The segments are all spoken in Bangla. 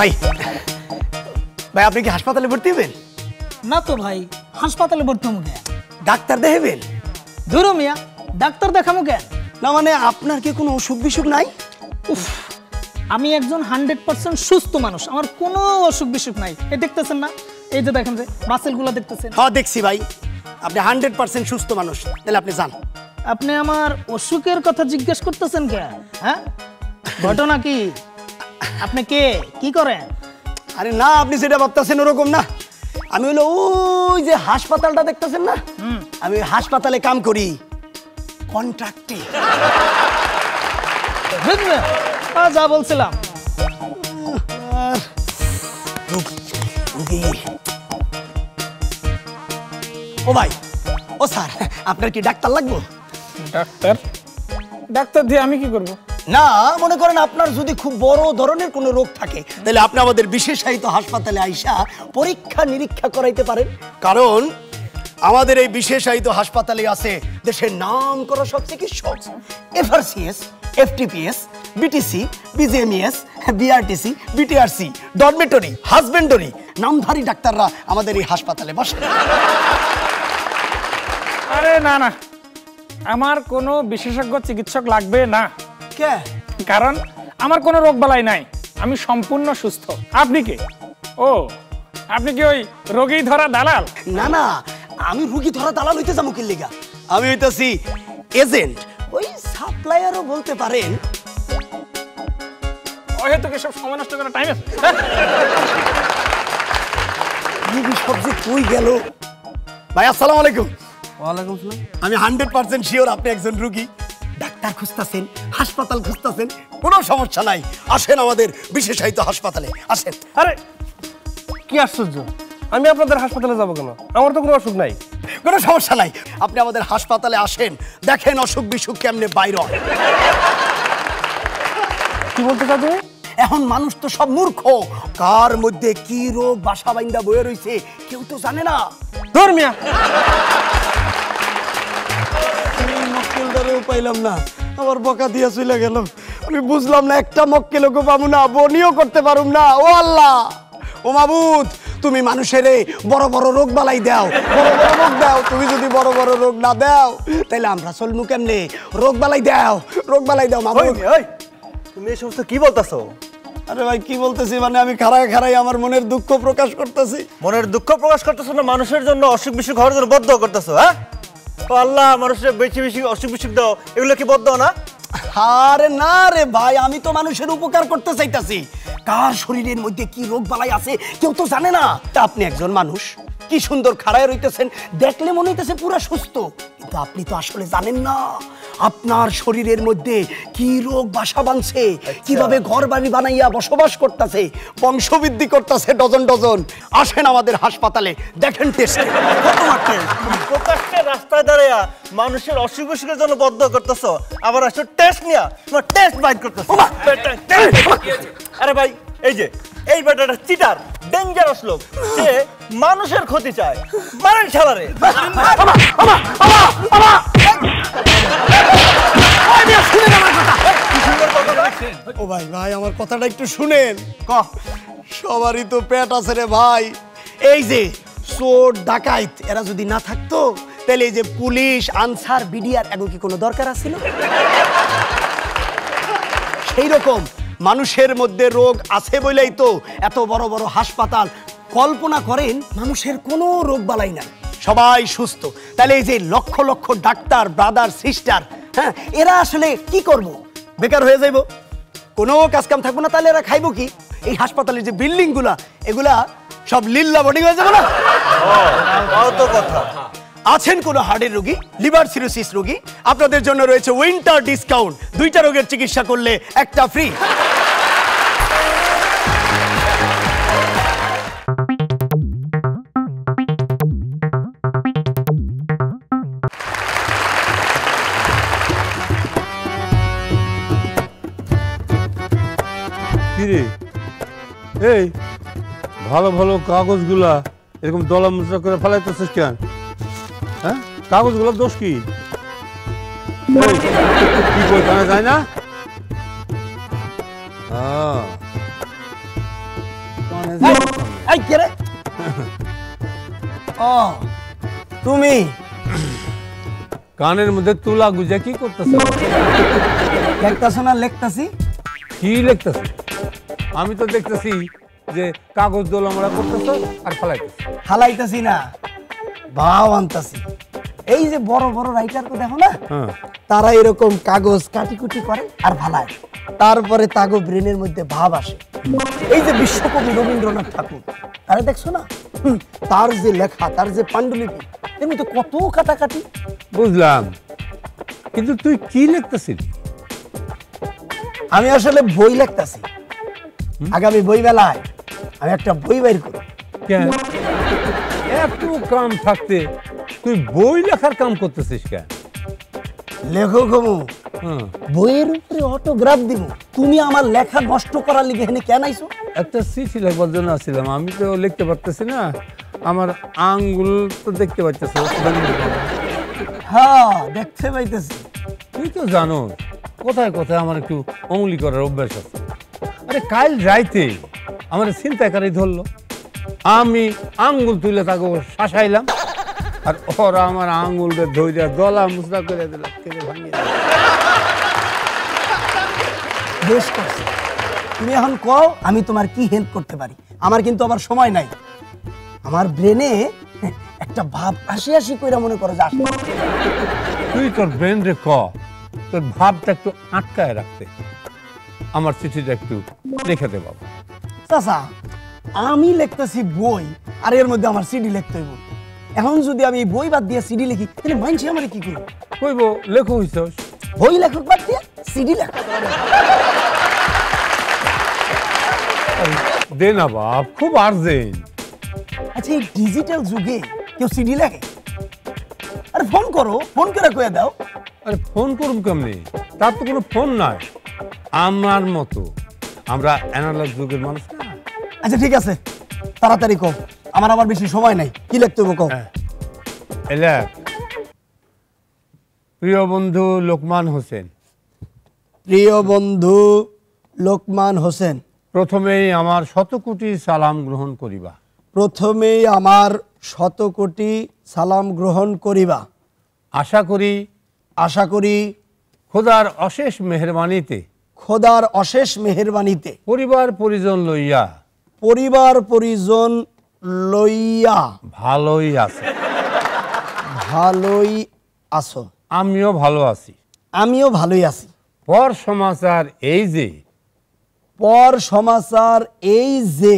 ভাই ভাই আপনি কি হাসপাতালে ভর্তি হবেন? না তো ভাই হাসপাতালে ভর্তি হব কেন? ডাক্তার দেখাবেন? ধরো মিয়া ডাক্তার দেখামো কেন? না মানে আপনার কি কোনো অসুখ বিসুখ নাই? উফ আমি একজন হান্ড্রেড পার্সেন্ট সুস্থ মানুষ আমার কোনো অসুখ বিসুখ নাই। এই দেখতেছেন না? এই যে দেখেন যে মাসেলগুলো দেখতেছেন। হ্যাঁ দেখছি ভাই। আপনি হান্ড্রেড পার্সেন্ট সুস্থ মানুষ তাহলে আপনি যান। আপনি আমার অসুখের কথা জিজ্ঞেস করতেছেন কেন? হ্যাঁ? ঘটনা কি? আপনি কে? কি করেন? আরে না আপনি সেটা ভাবতেছেন ওরকম না। আমি হলো ওই যে হাসপাতালটা দেখতেছেন না? আমি ওই হাসপাতালে কাম করি। কন্ট্রাক্টে। যা বলছিলাম। ও ভাই ও স্যার আপনার কি ডাক্তার লাগবো? ডাক্তার? ডাক্তার দিয়ে আমি কি করব? না, মনে করেন আপনার যদি খুব বড় ধরনের কোনো রোগ থাকে, তাহলে আপনি আমাদের বিশেষায়িত হাসপাতালে আইসা পরীক্ষা নিরীক্ষা করাইতে পারেন। কারণ আমাদের এই বিশেষায়িত হাসপাতালে আছে দেশের নাম করা সব চিকিৎসক। FRCS, FTPS, BTC, BJMES, BRTC, BTRC, dormitory husbandry নামধারী ডাক্তাররা আমাদের এই হাসপাতালে বসে। আরে না না। আমার কোনো বিশেষজ্ঞ চিকিৎসক লাগবে না। কে? কারণ আমার কোনো রোগ বালাই নাই। আমি সম্পূর্ণ সুস্থ। আপনি কে? ও আপনি কি ওই রোগী ধরা দালাল? না না আমি রুগী ধরা দালাল হইতে যাব কি লিগা? আমি হইতাছি এজেন্ট। ওই সাপ্লায়ারও বলতে পারেন। হয়তো কি সব সময় নষ্ট করার টাইম আছে। রুগী সবজি কই গেল? ভাই আসসালামু আলাইকুম। ওয়ালাইকুম আসসালাম। আমি হান্ড্রেড পার্সেন্ট শিওর আপনি একজন রুগী। ডাক্তার খুঁজতেছেন হাসপাতাল খুঁজতেছেন কোনো সমস্যা নাই। আসেন আমাদের বিশেষায়িত হাসপাতালে আসেন। আরে কি আশ্চর্য? আমি আপনাদের হাসপাতালে যাব কেন? আমার তো কোনো অসুখ নাই। কোনো সমস্যা নাই। আপনি আমাদের হাসপাতালে আসেন দেখেন অসুখ বিসুখ কেমনে বাইর কি বলতে তুমি এখন মানুষ তো সব মূর্খ। কার মধ্যে কি রোগ বাসা বাইন্দা বয়ে রয়েছে কেউ তো জানে না। ধর্মিয়া পাইলাম না। আমার বকা দিয়া চলে গেল আমি বুঝলাম না একটা মক্কেলকে পাবো না বনিও করতে পারুম না। ও আল্লাহ! ও মাবুদ তুমি মানুষের বড় বড় রোগ বালাই দাও। বড় বড় রোগ দাও তুমি যদি বড় বড় রোগ না দাও তাহলে আমরা চলমু কেমনে? রোগ বালাই দাও রোগ বালাই দাও মাবুদ। তুমি এই সমস্ত কি বলতাছো? আরে ভাই কি বলতেছি? মানে আমি খাড়ায় খাড়াই আমার মনের দুঃখ প্রকাশ করতেছি। মনের দুঃখ প্রকাশ করতেছো না মানুষের জন্য অসুখ বিসুখ হওয়ার জন্য বদ্ধ করতেছো হ্যাঁ? আল্লাহ মানুষের বেশি বেশি, অসুখ বিসুখ দাও। এগুলো কি বদ না? আরে না রে ভাই, আমি তো মানুষের উপকার করতে চাইতাছি। কার শরীরের মধ্যে কি রোগ বালাই আছে, কেউ তো জানে না। তা আপনি একজন মানুষ, কি সুন্দর খাড়ায় রইতেছেন, দেখলে মনে হইতেছে পুরা সুস্থ। কিন্তু আপনি তো আসলে জানেন না। আপনার শরীরের মধ্যে কি রোগ বাসা বাঁধছে? কীভাবে ঘর বাড়ি বানাইয়া বসবাস করতেছে? বংশবৃদ্ধি করতেছে ডজন ডজন। আসেন আমাদের হাসপাতালে দেখেন টেস্ট প্রকাশ্যে রাস্তায় দাঁড়িয়ে মানুষের অসুখ বিসুখের জন্য বদ্ধ করতেছো। আবার আসো টেস্ট নিয়া টেস্ট বাইট করতেছো। আরে ভাই এই যে এই বেটাটা চিটার ডেঞ্জারাস লোক। সে মানুষের ক্ষতি চায়। মারেন ছাড়ারে ও ভাই ভাই আমার কথাটা একটু শুনেন। কহ সবারই তো পেট আছে রে ভাই। এই যে চোর ডাকাইত এরা যদি না থাকতো তাহলে এই যে পুলিশ আনসার বিডিআর এগো কি কোনো দরকার আছিল? সেই রকম মানুষের মধ্যে রোগ আছে বলেই তো এত বড় বড় হাসপাতাল। কল্পনা করেন মানুষের কোনো রোগ বালাই নাই। সবাই সুস্থ। তাহলে এই যে lakh lakh doctor brother sister হ্যাঁ এরা আসলে কি করব? বেকার হয়ে যাইব। কোনো কাজ কাম থাকব না তাহলে এরা খাইবো কি? এই হাসপাতালের যে বিল্ডিংগুলা এগুলা সব লিল্লা বডি হয়ে যাবে না? কথা। আছেন কোনো হার্টের রোগী? লিভার সিরোসিস রোগী? আপনাদের জন্য রয়েছে উইন্টার ডিসকাউন্ট। দুইটা রোগের চিকিৎসা করলে একটা ফ্রি এই ভালো ভালো কাগজগুলা এরকম দলামচা করে ফেলাইতেছিস কেন? হ্যাঁ? কাগজগুলোর দোষ কি? কি কই জানা যায় না? তুমি? কানের মধ্যে তুলা গুজা কি করতেছ? দেখতাছো না লেখতাছি? কি লিখতেছ? আমি তো দেখতেছি যে কাগজ দোল আমরা করতেছ আর ফেলাইতেছ। হালাইতাছি না ভাও আনতাছি। এই যে বড় বড় রাইটার কো দেখো না হ্যাঁ। তারা এরকম কাগজ কাটিকুটি করে আর ভালায় তারপরে তাগো ব্রেনের মধ্যে ভাব আসে। এই যে বিশ্বকবি রবীন্দ্রনাথ ঠাকুর তারা দেখছ না? হুম, তার যে লেখা তার যে পাণ্ডুলিপি এর মধ্যে কত কাটাকাটি। বুঝলাম। কিন্তু তুই কি লিখতেছিস আমি আসলে বই লিখতাছি। আগামী বই বেলায় আমি একটা বই বের করি এত কাম থাকতে তুই বই লেখার কাম করতেছিস কেন লেখক হ্যাঁ বইয়ের উপরে অটোগ্রাফ দিব। তুমি আমার লেখা নষ্ট করার লিখে এখানে কেন আইছো? একটা চিঠি লেখবার জন্য আসছিলাম। আমি তো লিখতে পারতেছি না। আমার আঙ্গুল তো দেখতে পাচ্ছিস হ্যাঁ দেখতে পাইতেছি। তুই তো জানো কোথায় কোথায় আমার একটু অঙ্গুলি করার অভ্যাস আছে। আরে কাল রাইতে আমার চিন্তাকারী ধরলো। আমি আঙ্গুল তুলে তাকে শাসাইলাম। আর ওরা আমার আঙ্গুলটা ধৈর্য গলা মুসরা করে দিল কেটে ভাঙিয়ে বেশ করছ। তুমি এখন কও আমি তোমার কি হেল্প করতে পারি? আমার কিন্তু আবার সময় নাই। আমার ব্রেনে একটা ভাব আসি আসি কইরা মনে করো যে আসে। তুই তোর ব্রেন রে ক তোর ভাবটা একটু আটকায় রাখতে। আমার চিঠিটা একটু রেখে দে বাবা। চাচা আমি লিখতেছি বই আর এর মধ্যে আমার সিডি লিখতে হইব। এখন যদি আমি বই বাদ দিয়ে সিডি লিখি তাহলে মানছি আমার কি করব কইব লেখো হইছস। বই লেখক বাদ দিয়ে সিডি লেখক দে না বাপ খুব আর্জেন্ট আচ্ছা এই ডিজিটাল যুগে কেউ সিডি লেখে? আরে ফোন করো ফোন করে কয়ে দাও। আরে ফোন করুম কেমনি? তার তো কোনো ফোন নাই। আমার মতো। আমরা অ্যানালগ যুগের মানুষ না? আচ্ছা ঠিক আছে। তাড়াতাড়ি কও। আমার আবার বেশি সময় নাই। কি লিখতে হবে কও? হ্যাঁ। এলাক প্রিয় বন্ধু লোকমান হোসেন। প্রিয় বন্ধু লোকমান হোসেন। প্রথমেই আমার শত কোটি সালাম গ্রহণ করিবা। প্রথমেই আমার শত কোটি সালাম গ্রহণ করিবা। আশা করি আশা করি খোদার অশেষ মেহরবানিতে খোদার অশেষ মেহরবানিতে। পরিবার পরিজন লইয়া। পরিবার পরিজন লইয়া। ভালোই আছে। ভালোই আছো। আমিও ভালো আছি। আমিও ভালোই আছি। পর সমাচার এই যে। পর সমাচার এই যে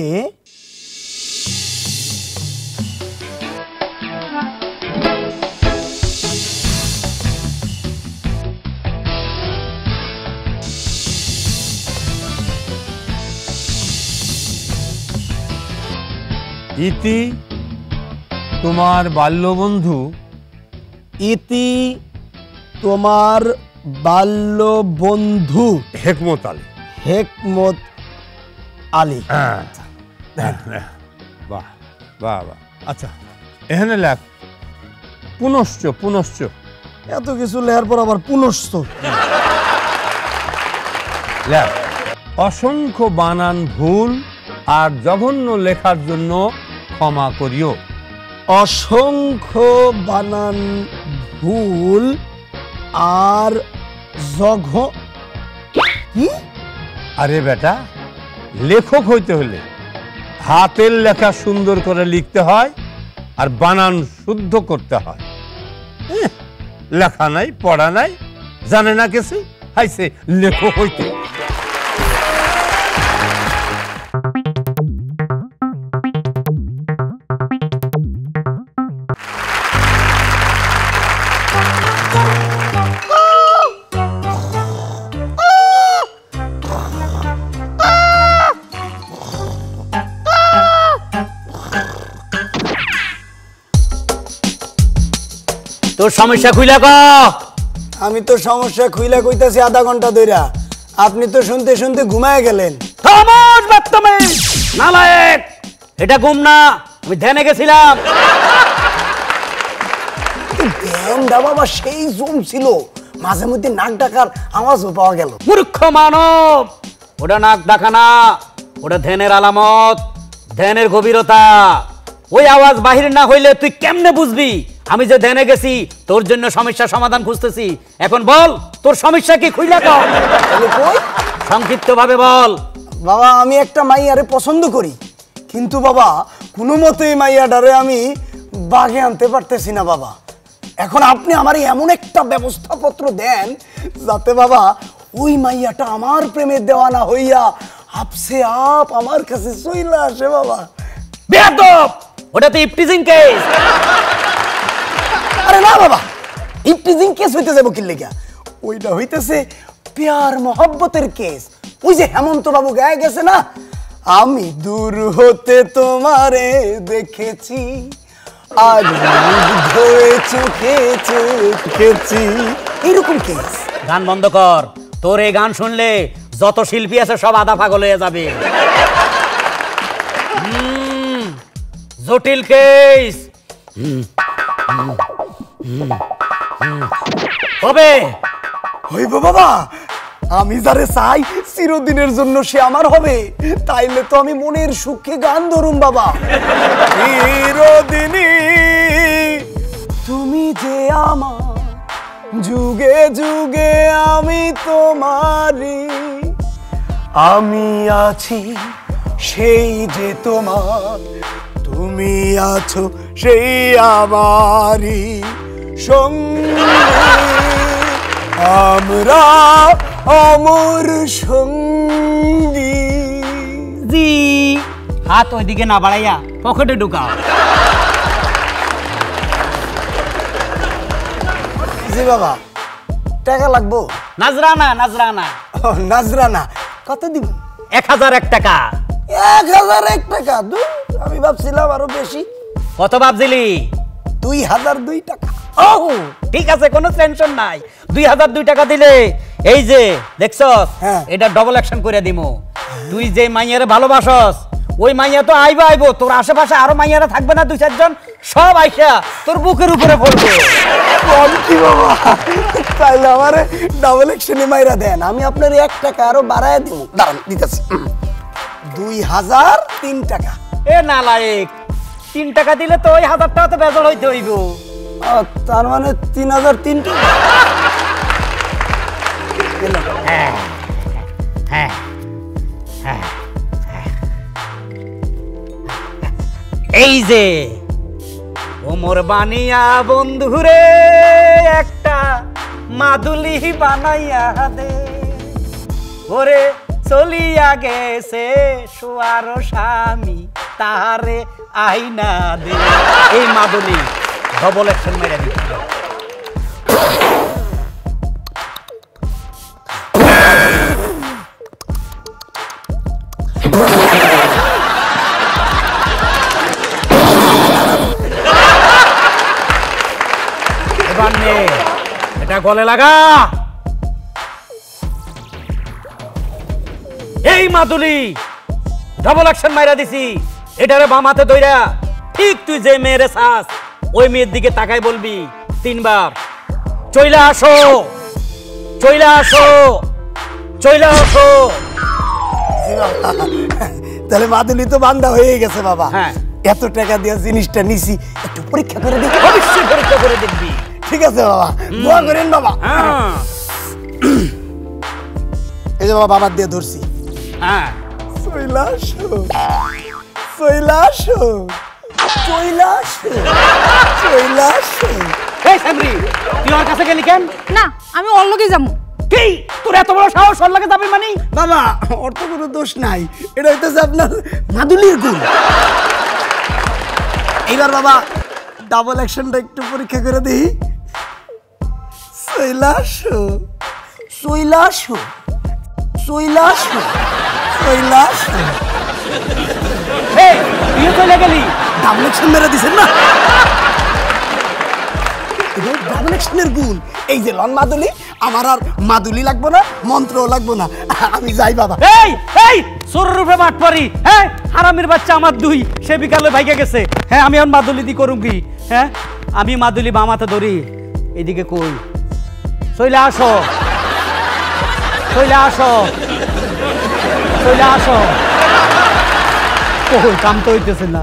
ইতি তোমার বাল্যবন্ধু। ইতি তোমার বাল্য বন্ধু হেকমত আলী। হেকমত আলী। হ্যাঁ। বাহ বাহ বাহ। আচ্ছা এখানে লেখ। পুনশ্চ পুনশ্চ। এত কিছু লেয়ার পর আবার পুনশ্চ। লেখ। অসংখ্য বানান ভুল আর জঘন্য লেখার জন্য ক্ষমা করিও। অসংখ্য বানান ভুল আর জঘ আরে বেটা, লেখক হইতে হলে হাতের লেখা সুন্দর করে লিখতে হয় আর বানান শুদ্ধ করতে হয়। লেখা নাই, পড়া নাই, জানে না কিছু হাইছে, লেখক হইতে। তোর সমস্যা খুইলা ক। আমি তো সমস্যা খুইলা কইতাছি আধা ঘণ্টা ধইরা। আপনি তো শুনতে শুনতে ঘুমায় গেলেন। খামোশ বাত্তমিজ নালায়েক। এটা ঘুম না আমি ধ্যানে গেছিলাম। ধ্যানটা বাবা সেই জুম ছিল। মাঝে মধ্যে নাক ডাকার আওয়াজও পাওয়া গেল। মূর্খ মানব। ওটা নাক দেখা না ওটা ধ্যানের আলামত ধ্যানের গভীরতা। ওই আওয়াজ বাহির না হইলে তুই কেমনে বুঝবি? আমি যে ধ্যানে গেছি তোর জন্য সমস্যার সমাধান খুঁজতেছি। এখন বল তোর সমস্যা কি খুইলা কর। সংক্ষিপ্ত ভাবে বল। বাবা আমি একটা মাইয়ারে পছন্দ করি। কিন্তু বাবা কোনো মতেই মাইয়াটারে আমি বাগে আনতে পারতেছি না বাবা। এখন আপনি আমার এমন একটা ব্যবস্থাপত্র দেন যাতে বাবা ওই মাইয়াটা আমার প্রেমের দেওয়ানা হইয়া আপসে আপ আমার কাছে চইলা আসে বাবা। বেয়াদব! ওটা তো ইপটিজিং কেস। আরে না বাবা। ইপটিজিং কেস হইতে যাব কি লেগা ওইটা হইতেছে প্যার মহব্বতের কেস। ওই যে হেমন্ত বাবু গায়ে গেছে না? আমি দূর হতে তোমারে দেখেছি মুগ্ধ হয়ে চোখে চোখেছি এইরকম কেস। গান বন্ধ কর। তোর এই গান শুনলে যত শিল্পী আছে সব আধা পাগল হয়ে যাবে। হুম, জটিল কেস। হবে হইব বাবা, আমি যারে চাই চিরদিনের জন্য সে আমার হবে, তাইলে তো আমি মনের সুখে গান ধরুম বাবা। চিরদিনই তুমি যে আমার, যুগে যুগে আমি তোমারই, আমি আছি সেই যে তোমার, তুমি আছো সেই আমারই। সঙ্গী আমরা অমর সঙ্গী। জি। হাত ওইদিকে না বাড়াইয়া পকেটে ঢুকাও। জি বাবা টাকা লাগবো? নাজরানা নাজরানা। ও, নাজরানা কত দিব? এক হাজার এক টাকা। এক হাজার এক টাকা দূর, আমি ভাবছিলাম আরও বেশি। কত ভাবছিলি? দুই হাজার দুই টাকা। ও ঠিক আছে কোনো টেনশন নাই। দুই হাজার দুই টাকা দিলে এই যে দেখছস? হ্যাঁ। এটা ডবল অ্যাকশন করে দিমু। তুই যে মাইয়ারে ভালোবাসস ওই মাইয়া তো আইবা আইবো। তোর আশেপাশে আরও মাইয়ারা থাকবে না দুই চারজন সব আইসা তোর বুকের উপরে পড়বে। কি বাবা? তাইলে আমার ডাবল একশনে মাইরা দেন। আমি আপনার এক টাকা আরও বাড়ায় দিব দাঁড়ান দিতেছি। দুই হাজার তিন টাকা। এ নালায়েক তিন টাকা দিলে তো ওই হাজার টাকা তো বেজল হইতে হইব। তার মানে তিন হাজার তিন টাকা হ্যাঁ হ্যাঁ হ্যাঁ এই যে ওমর বানিয়া বন্ধুরে একটা মাদুলি বানাইয়া দে। ওরে চলিয়া গেছে সোয়ার স্বামী, তাহারে আইনা দে। এই মাদুলি ডবল অ্যাকশন মেরে নে, এটা গলে লাগা। এই মাদুলি ডবল অ্যাকশন মাইরা দিছি। এটারে বাম হাতে দইরা ঠিক তুই যে মেয়েরে চাস ওই মেয়ের দিকে তাকাই বলবি তিনবার। চইলা আসো চইলা আসো চইলা আসো। তাহলে মাদুলি তো বান্দা হয়ে গেছে বাবা। হ্যাঁ। এত টাকা দিয়ে জিনিসটা নিছি একটু পরীক্ষা করে দেখি। অবশ্যই পরীক্ষা করে দেখবি। ঠিক আছে বাবা দোয়া করেন বাবা। হ্যাঁ। এই যে বাবা বাবার দিয়ে ধরছি। হ্যাঁ। কৈলাস কৈলাস কৈলাস কৈলাস এই সাবরি তুই আমার কাছে গেলি কেন? না আমি ওর লগেই যাব। কি? তোর এত বড় সাহস ওর লাগে যাবি মানে? বাবা ওর তো কোনো দোষ নাই। এটা হইতেছে আপনার মাদুলির গুণ। এইবার বাবা ডাবল অ্যাকশনটা একটু পরীক্ষা করে দিই কৈলাস কৈলাস কৈলাস কৈলাস এই তুই চলে গেলি। মেরে দিছেন না? গুণ এই যে লন মাদুলি আমার আর মাদুলি লাগবো না মন্ত্রও লাগবো না। আমি যাই বাবা। এই এই সরুর উপরে মাঠ পারি হ্যাঁ হারামির বাচ্চা আমার দুই সে বিকালে ভাইকে গেছে। হ্যাঁ আমি এখন মাদুলি দি করুম কি? হ্যাঁ আমি মাদুলি বামাতে ধরি। এদিকে কই? চলে আসো। চলে আসো। চলে আসো। কাম তো হইতেছে না।